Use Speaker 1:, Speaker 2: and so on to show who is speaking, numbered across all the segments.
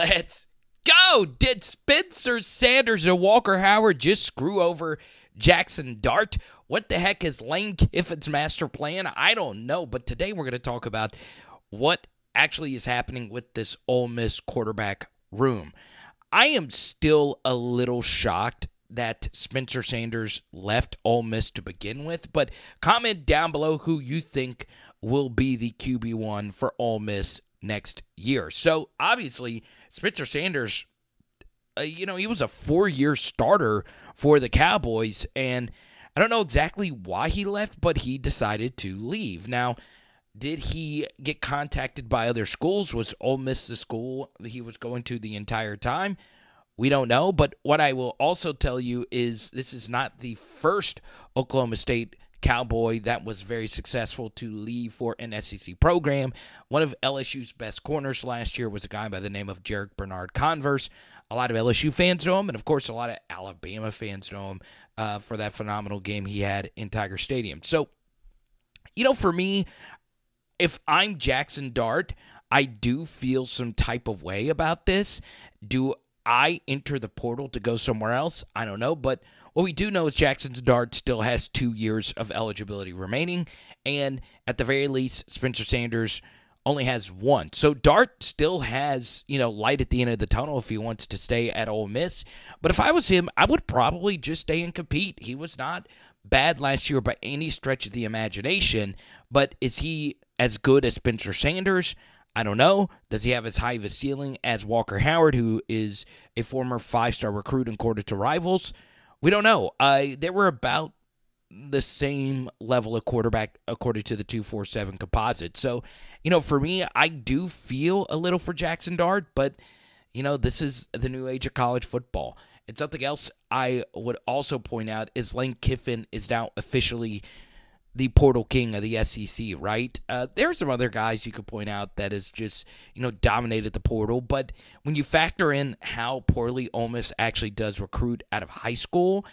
Speaker 1: Let's go. Did Spencer Sanders and Walker Howard just screw over Jaxson Dart? What the heck is Lane Kiffin's master plan? I don't know. But today we're going to talk about what actually is happening with this Ole Miss quarterback room. I am still a little shocked that Spencer Sanders left Ole Miss to begin with, but comment down below who you think will be the QB1 for Ole Miss next year. So, obviously, Spencer Sanders, uh, you know, he was a four year starter for the Cowboys, and I don't know exactly why he left, but he decided to leave. Now, did he get contacted by other schools? Was Ole Miss the school he was going to the entire time? We don't know. But what I will also tell you is this is not the first Oklahoma State Cowboy that was very successful to leave for an SEC program. One of LSU's best corners last year was a guy by the name of Jarrick Bernard-Converse. A lot of LSU fans know him, and of course, a lot of Alabama fans know him uh, for that phenomenal game he had in Tiger Stadium. So, you know, for me, if I'm Jaxson Dart, I do feel some type of way about this. Do I enter the portal to go somewhere else? I don't know, but what we do know is Jaxson Dart still has two years of eligibility remaining, and at the very least, Spencer Sanders only has one. So Dart still has, you know, light at the end of the tunnel if he wants to stay at Ole Miss. But if I was him, I would probably just stay and compete. He was not bad last year by any stretch of the imagination, but is he as good as Spencer Sanders? I don't know. Does he have as high of a ceiling as Walker Howard, who is a former five star recruit according to rivals? We don't know. Uh, they were about the same level of quarterback according to the 247 composite. So, you know, for me, I do feel a little for Jaxson Dart, but, you know, this is the new age of college football. And something else I would also point out is Lane Kiffin is now officially the portal king of the SEC, right? Uh, there are some other guys you could point out that has just you know dominated the portal, but when you factor in how poorly Ole Miss actually does recruit out of high school,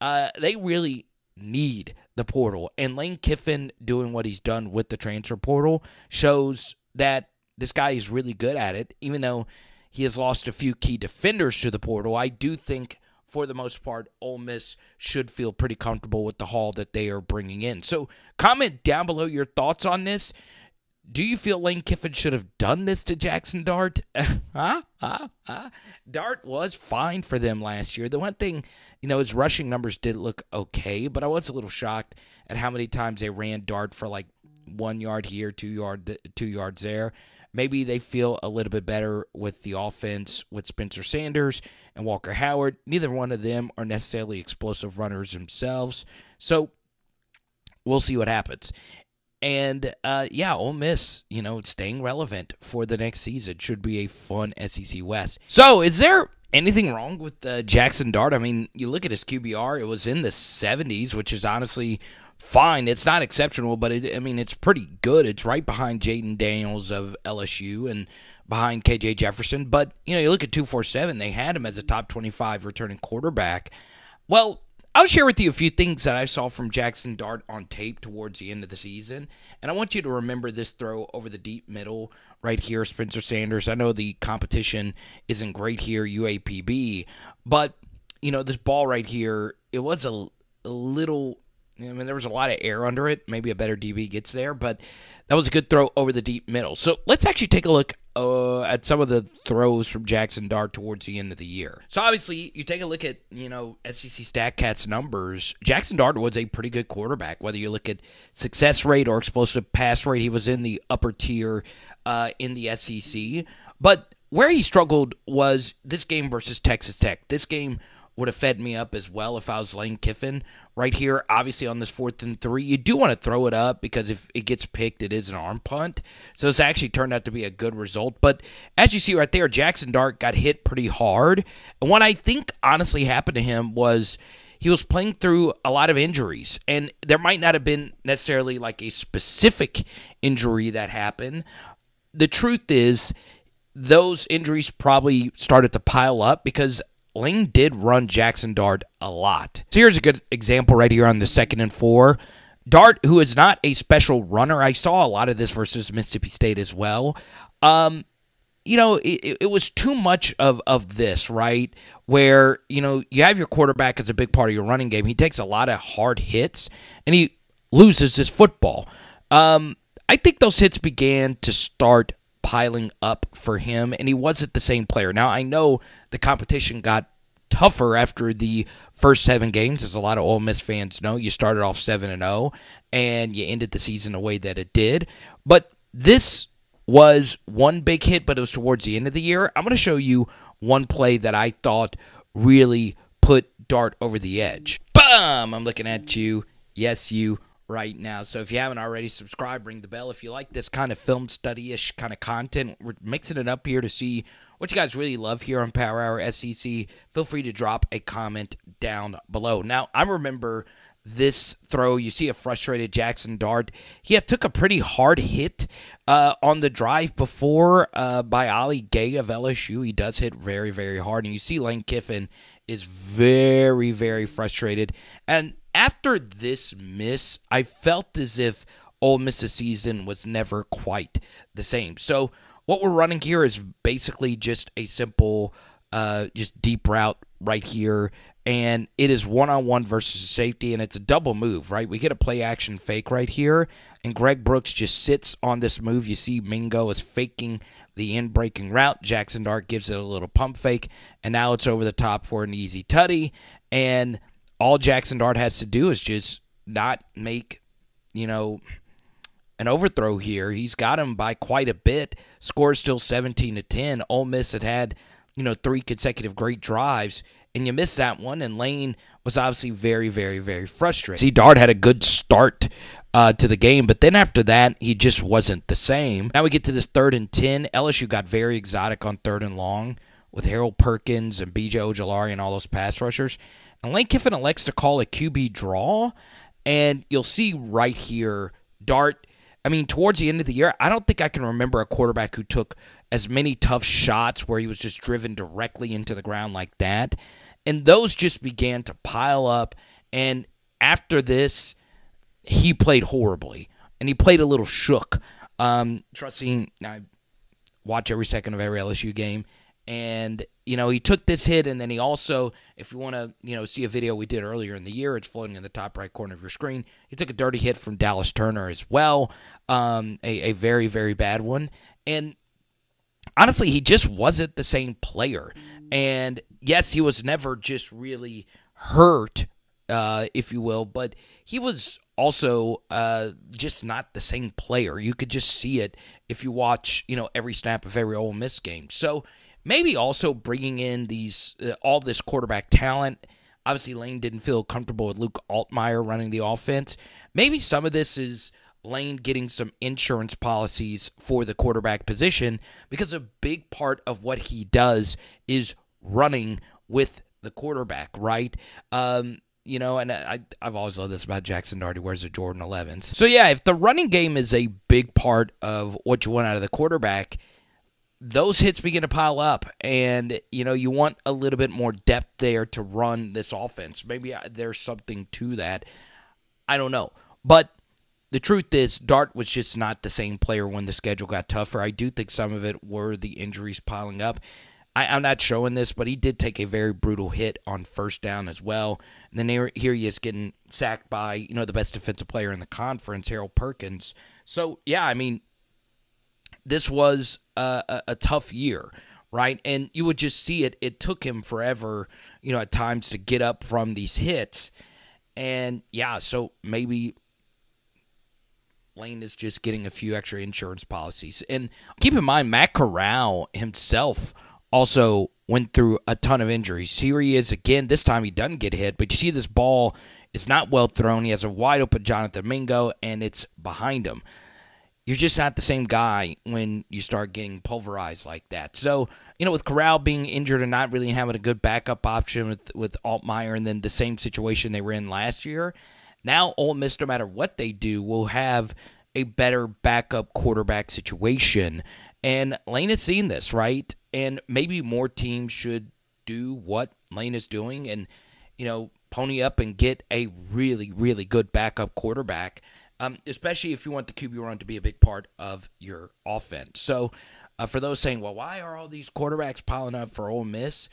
Speaker 1: uh, they really need the portal. And Lane Kiffin doing what he's done with the transfer portal shows that this guy is really good at it, even though he has lost a few key defenders to the portal. I do think for the most part, Ole Miss should feel pretty comfortable with the haul that they are bringing in. So, comment down below your thoughts on this. Do you feel Lane Kiffin should have done this to Jaxson Dart? huh? Huh? Huh? Dart was fine for them last year. The one thing, you know, his rushing numbers did look okay, but I was a little shocked at how many times they ran Dart for like one yard here, two yard, two yards there. Maybe they feel a little bit better with the offense with Spencer Sanders and Walker Howard. Neither one of them are necessarily explosive runners themselves. So we'll see what happens. And uh, yeah, Ole Miss, you know, staying relevant for the next season should be a fun SEC West. So, is there anything wrong with uh, Jaxson Dart? I mean, you look at his QBR; it was in the 70s, which is honestly fine. It's not exceptional, but it, I mean, it's pretty good. It's right behind Jayden Daniels of LSU and behind KJ Jefferson. But, you know, you look at 247, they had him as a top 25 returning quarterback. Well, I'll share with you a few things that I saw from Jaxson Dart on tape towards the end of the season. And I want you to remember this throw over the deep middle right here, Spencer Sanders. I know the competition isn't great here, UAPB, but, you know, this ball right here, it was a, a little I mean, there was a lot of air under it. Maybe a better DB gets there, but that was a good throw over the deep middle. So let's actually take a look uh, at some of the throws from Jaxson Dart towards the end of the year. So obviously, you take a look at you know SEC StatCats numbers. Jaxson Dart was a pretty good quarterback. Whether you look at success rate or explosive pass rate, he was in the upper tier uh, in the SEC. But where he struggled was this game versus Texas Tech. This game would have fed me up as well if I was Lane Kiffin right here. Obviously, on this fourth and three, you do want to throw it up because if it gets picked, it is an arm punt. So this actually turned out to be a good result. But as you see right there, Jaxson Dart got hit pretty hard. And what I think honestly happened to him was he was playing through a lot of injuries. And there might not have been necessarily like a specific injury that happened. The truth is, those injuries probably started to pile up because Lane did run Jaxson Dart a lot. So here's a good example right here on the second and four. Dart, who is not a special runner, I saw a lot of this versus Mississippi State as well. Um, you know, it, it was too much of, of this, right? Where, you know, you have your quarterback as a big part of your running game. He takes a lot of hard hits and he loses his football. Um, I think those hits began to start piling up for him, and he wasn't the same player. Now, I know the competition got tougher after the first seven games, as a lot of Ole Miss fans know. You started off 7 and 0, and you ended the season the way that it did. But this was one big hit, but it was towards the end of the year. I'm going to show you one play that I thought really put Dart over the edge. Bum! I'm looking at you. Yes, you right now. So if you haven't already, subscribe, ring the bell. If you like this kind of film study ish kind of content, we're mixing it up here to see what you guys really love here on Power Hour SEC. Feel free to drop a comment down below. Now, I remember this throw. You see a frustrated Jaxson Dart. He had took a pretty hard hit uh, on the drive before uh, by Ali Gaye of LSU. He does hit very, very hard. And you see Lane Kiffin is very, very frustrated. And after this miss, I felt as if Ole Miss's season was never quite the same. So what we're running here is basically just a simple, uh, just deep route right here and it is one on one versus safety, and it's a double move, right? We get a play action fake right here, and Greg Brooks just sits on this move. You see Mingo is faking the in breaking route. Jaxson Dart gives it a little pump fake, and now it's over the top for an easy tutty. And all Jaxson Dart has to do is just not make, you know, an overthrow here. He's got him by quite a bit. Score is still 17 to 10. Ole Miss had had, you know, three consecutive great drives and you missed that one. And Lane was obviously very, very, very frustrated. See, Dart had a good start uh, to the game, but then after that, he just wasn't the same. Now we get to this third and 10. LSU got very exotic on third and long with Harold Perkins and BJ Ojulari and all those pass rushers. Lane Kiffin elects to call a QB draw. And you'll see right here, Dart. I mean, towards the end of the year, I don't think I can remember a quarterback who took as many tough shots where he was just driven directly into the ground like that. And those just began to pile up. And after this, he played horribly. And he played a little shook. Um, trusting, I watch every second of every LSU game. And, you know, he took this hit. And then he also, if you want to, you know, see a video we did earlier in the year, it's floating in the top right corner of your screen. He took a dirty hit from Dallas Turner as well. Um, a, a very, very bad one. And honestly, he just wasn't the same player. And yes, he was never just really hurt, uh, if you will, but he was also uh, just not the same player. You could just see it if you watch, you know, every snap of every Ole Miss game. So maybe also bringing in these uh, all this quarterback talent. Obviously, Lane didn't feel comfortable with Luke Altmyer running the offense. Maybe some of this is Lane getting some insurance policies for the quarterback position because a big part of what he does is running with the quarterback, right? Um, you know, and I, I've always loved this about Jaxson Darty wears a Jordan 11s. So, yeah, if the running game is a big part of what you want out of the quarterback, those hits begin to pile up. And, you know, you want a little bit more depth there to run this offense. Maybe uh, there's something to that. I don't know. But the truth is, Dart was just not the same player when the schedule got tougher. I do think some of it were the injuries piling up. I, am not showing this, but he did take a very brutal hit on first down as well. And then here, here he is getting sacked by, you know, the best defensive player in the conference, Harold Perkins. So, yeah, I mean, this was a, a, tough year, right? And you would just see it. It took him forever, you know, at times to get up from these hits. And, yeah, so maybe Lane is just getting a few extra insurance policies. And keep in mind, Matt Corral himself also went through a ton of injuries. Here he is again. This time he doesn't get hit, but you see this ball is not well thrown. He has a wide open Jonathan Mingo, and it's behind him. You're just not the same guy when you start getting pulverized like that. So, you know, with Corral being injured and not really having a good backup option with, with Altmyer, and then the same situation they were in last year – now, Ole Miss, no matter what they do, will have a better backup quarterback situation. And Lane has seen this, right? And maybe more teams should do what Lane is doing and, you know, pony up and get a really, really good backup quarterback, um, especially if you want the QB run to be a big part of your offense. So, Uh, for those saying, well, why are all these quarterbacks piling up for Ole Miss?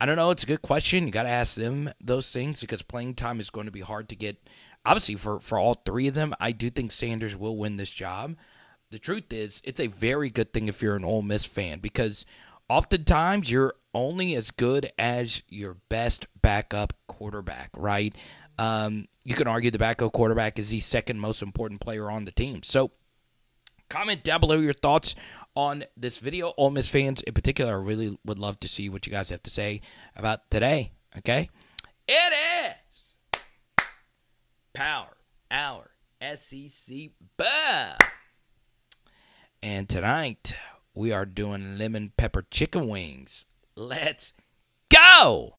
Speaker 1: I don't know. It's a good question. You got to ask them those things because playing time is going to be hard to get. Obviously, for, for all three of them, I do think Sanders will win this job. The truth is, it's a very good thing if you're an Ole Miss fan because oftentimes you're only as good as your best backup quarterback, right? Um, you can argue the backup quarterback is the second most important player on the team. So, comment down below your thoughts on this video. Ole Miss fans in particular, I really would love to see what you guys have to say about today. Okay, it is Power Hour SEC Buff, and tonight we are doing lemon pepper chicken wings. Let's go!